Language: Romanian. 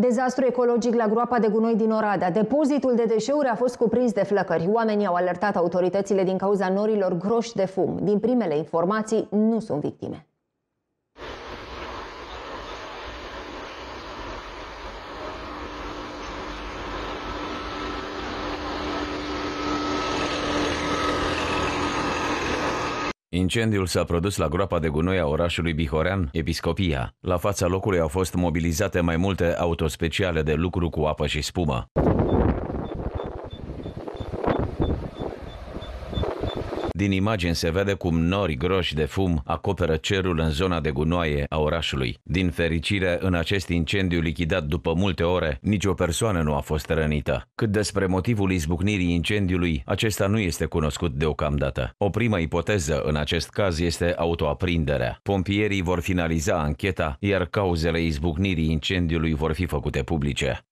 Dezastru ecologic la groapa de gunoi din Oradea. Depozitul de deșeuri a fost cuprins de flăcări. Oamenii au alertat autoritățile din cauza norilor groși de fum. Din primele informații, nu sunt victime. Incendiul s-a produs la groapa de gunoi a orașului Bihorean, Episcopia. La fața locului au fost mobilizate mai multe autospeciale de lucru cu apă și spumă. Din imagini se vede cum nori groși de fum acoperă cerul în zona de gunoaie a orașului. Din fericire, în acest incendiu lichidat după multe ore, nicio persoană nu a fost rănită. Cât despre motivul izbucnirii incendiului, acesta nu este cunoscut deocamdată. O primă ipoteză în acest caz este autoaprinderea. Pompierii vor finaliza ancheta, iar cauzele izbucnirii incendiului vor fi făcute publice.